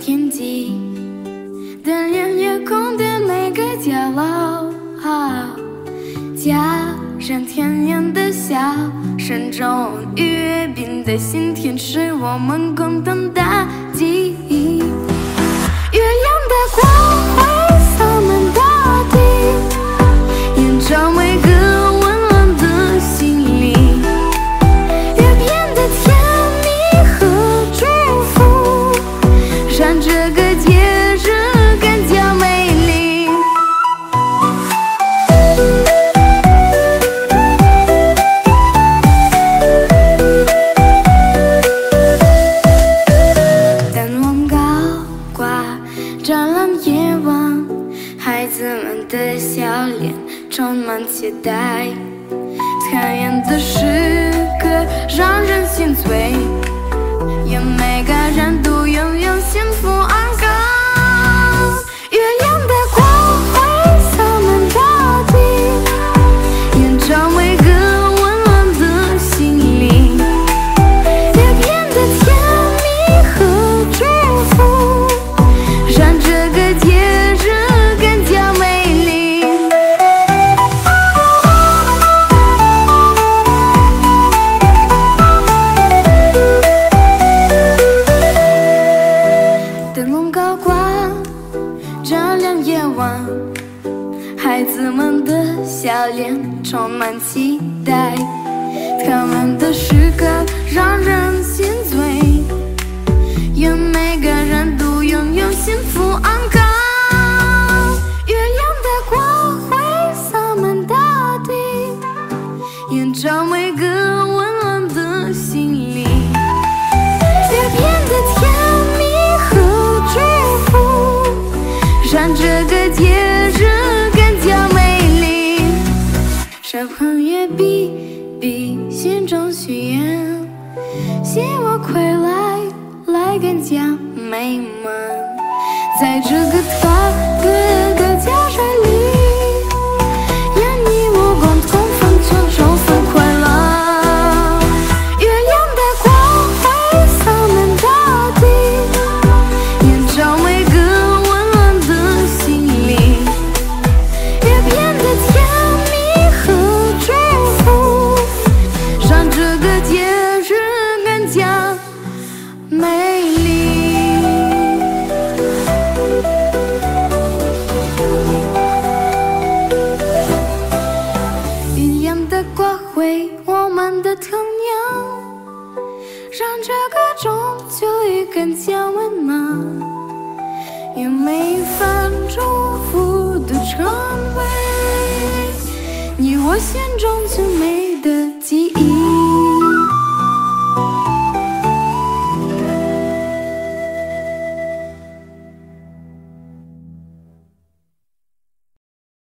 天际，点亮夜空的每个角落，家上甜言的笑声中，月饼的心甜是我们共同的记忆。月亮的光辉洒满大地，映照每个温暖的心灵，月边的甜蜜和。夜晚，孩子们的笑脸充满期待。团圆的时刻让人心醉，有每个人孩子们的笑脸充满期待。他们的时刻让人心醉，愿每个人都拥有幸福安康。月亮的光辉洒满大地，映照每个比，比心中许愿，希望快来，来更加美满。在这个特别的家节日更加美丽。月亮的光辉，我们的童年，让这个中秋也更加温暖。愿每一份祝福都成为你我心中最美的记忆。